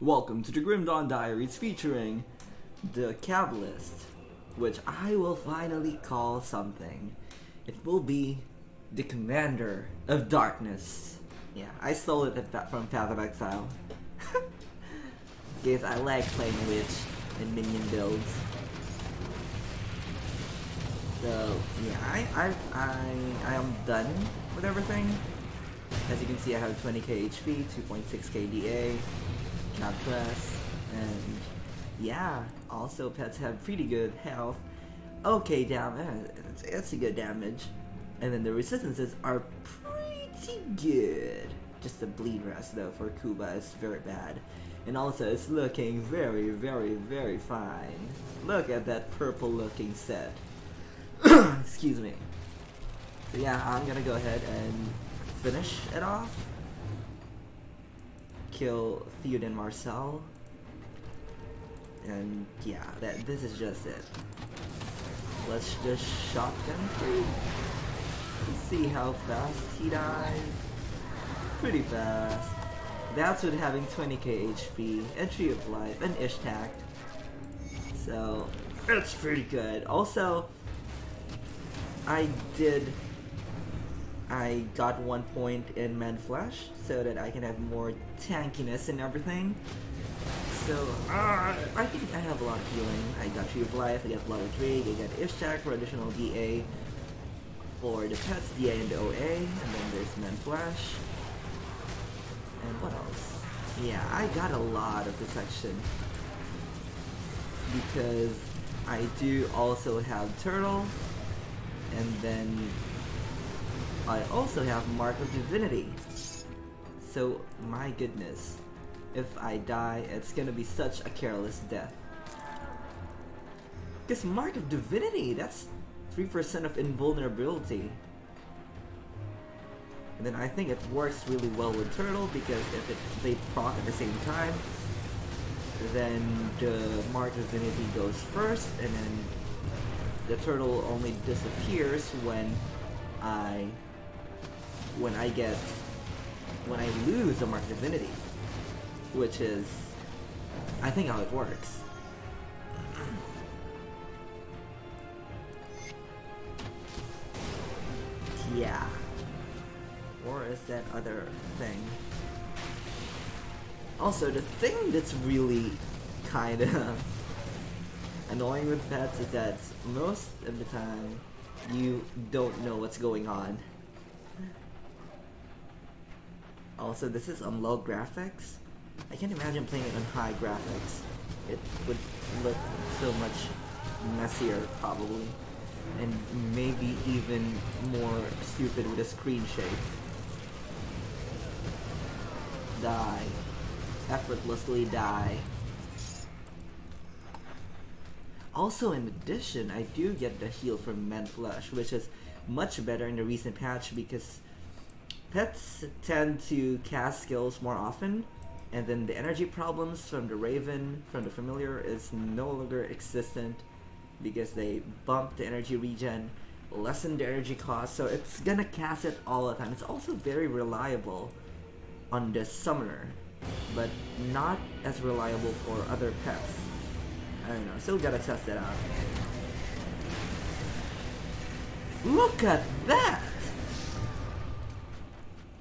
Welcome to the Grim Dawn Diaries featuring the Cabalist, which I will finally call something. It will be the Commander of Darkness. Yeah, I stole it from Path of Exile. Guess I like playing Witch and minion builds. So yeah, I I I I am done with everything. As you can see, I have 20k HP, 2.6k DA, and yeah, also pets have pretty good health. Okay, damage, eh, it's, it's a good damage. And then the resistances are pretty good. Just the bleed rest though for Kuba is very bad. And also it's looking very, very, very fine. Look at that purple looking set. Excuse me. Yeah, I'm gonna go ahead and finish it off. Kill Theodin Marcell. And yeah, that this is just it. Let's just shotgun through. See how fast he dies. Pretty fast. That's with having 20k HP, entry of life, and Ishtak. So, that's pretty good. Also, I did I got one point in Mend Flesh so that I can have more tankiness and everything. So, uh, I think I have a lot of healing. I got Tree of Life, I got Blood of Dreeg, I got Ishtak for additional DA for the pets, DA and the OA, and then there's Mend Flesh. And what else? Yeah, I got a lot of protection. Because I do also have Turtle, and then I also have Mark of Divinity. So, my goodness, if I die, it's gonna be such a careless death. Because Mark of Divinity, that's 3% of invulnerability. And then I think it works really well with Turtle because if it, they proc at the same time, then the Mark of Divinity goes first, and then the turtle only disappears when I when I get when I lose a mark of divinity, which is I think how it works. yeah. Or is that other thing? Also, the thing that's really kind of annoying with pets is that most of the time you don't know what's going on. Also, this is on low graphics. I can't imagine playing it on high graphics. It would look so much messier, probably. And maybe even more stupid with a screen shake. Die. Effortlessly die. Also, in addition, I do get the heal from Mend Flesh, which is much better in the recent patch because pets tend to cast skills more often, and then the energy problems from the Raven, from the Familiar, is no longer existent because they bump the energy regen, lessen the energy cost, so it's gonna cast it all the time. It's also very reliable on the Summoner, but not as reliable for other pets. I don't know, still gotta test it out. Look at that!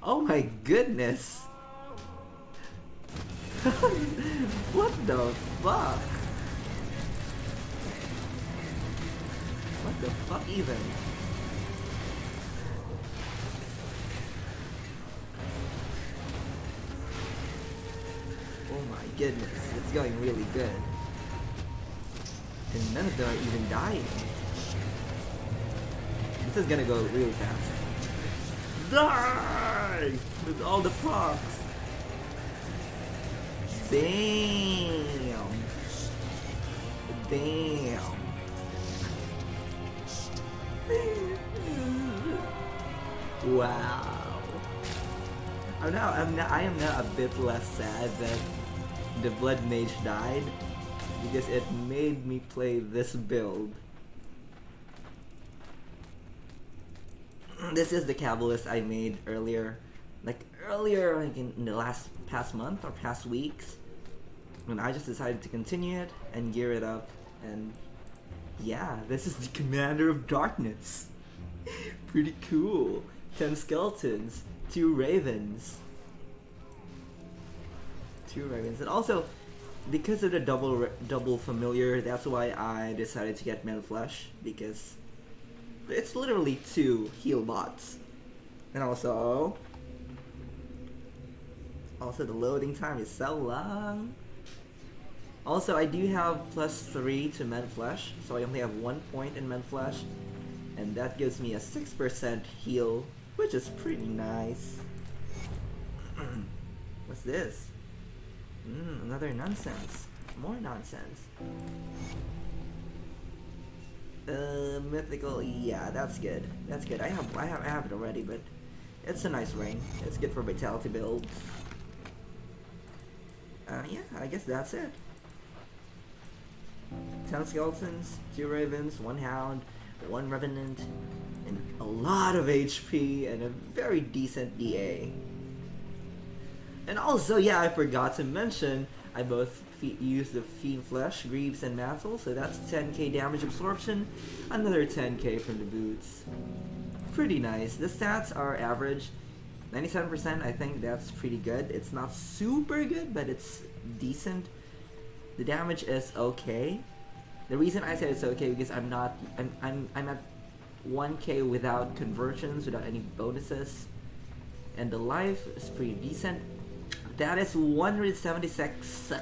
Oh my goodness! what the fuck? What the fuck even? Oh my goodness, it's going really good. And none of them are even dying. This is gonna go really fast. Die! With all the procs! Damn! Damn! wow! I'm now, I'm now, I am now a bit less sad that the Blood Mage died because it made me play this build. This is the Cabalist I made earlier, like earlier like in the last past month or past weeks. And I just decided to continue it and gear it up. And yeah, this is the Commander of Darkness. Pretty cool. 10 skeletons, 2 ravens. 2 ravens. And also, because of the double double familiar, that's why I decided to get Mend Flesh because it's literally two heal bots. And also also the loading time is so long. Also, I do have plus 3 to Mend Flesh, so I only have 1 point in Mend Flesh, and that gives me a 6% heal, which is pretty nice. What's this? Mm, another nonsense. More nonsense. Uh, mythical. Yeah, that's good. That's good. I have, I have, I have it already, but it's a nice ring. It's good for vitality builds. Uh, yeah, I guess that's it. 10 skeletons, 2 ravens, 1 hound, 1 revenant, and a lot of HP, and a very decent DA. And also, yeah, I forgot to mention, I both use the Fiend Flesh, Greaves, and Mantle, so that's 10k damage absorption, another 10k from the boots. Pretty nice. The stats are average. 97%, I think that's pretty good. It's not super good, but it's decent. The damage is okay. The reason I say it's okay because I'm not, I'm, I'm, I'm at 1k without conversions, without any bonuses. And the life is pretty decent. That is 176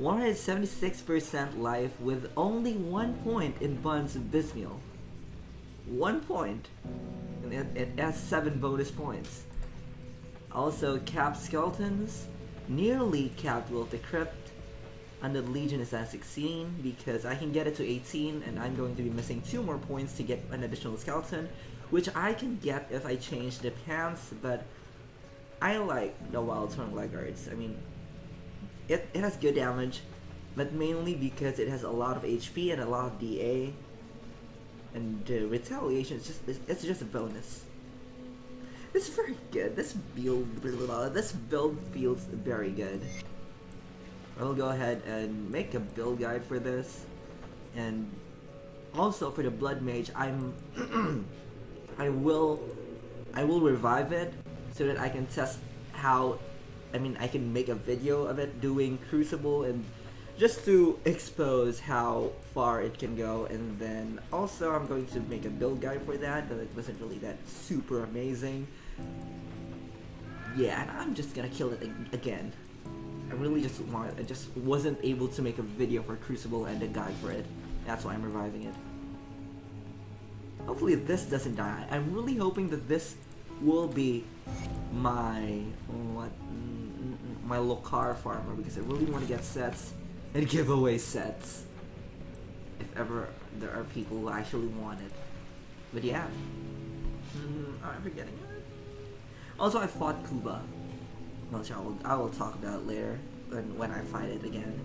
176% life with only one point in Bonds of Bysmiel. One point. And it, it has seven bonus points. Also, capped skeletons, nearly capped Will the Crypt. Under the Legion is at 16 because I can get it to 18 and I'm going to be missing two more points to get an additional skeleton, which I can get if I change the pants, but I like the Wild Wildstorm Legguards. I mean, it, it has good damage, but mainly because it has a lot of HP and a lot of DA. And uh, retaliation is just it's just a bonus. It's very good. This build this build feels very good. I'll go ahead and make a build guide for this. And also for the Blood Mage, I'm I will I will revive it so that I can test how, I mean, I can make a video of it doing Crucible and just to expose how far it can go. And then also I'm going to make a build guide for that but it wasn't really that super amazing. Yeah and I'm just gonna kill it again. I really just want I just wasn't able to make a video for Crucible and a guide for it. That's why I'm reviving it. Hopefully this doesn't die. I'm really hoping that this will be my what my Lokarr farmer because I really want to get sets and give away sets if ever there are people who actually want it. But yeah, mm, I'm forgetting it. Also, I fought Kuba, which I will I will talk about it later when when I fight it again.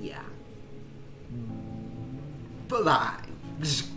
Yeah. Bye bye.